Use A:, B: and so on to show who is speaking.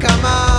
A: Come on.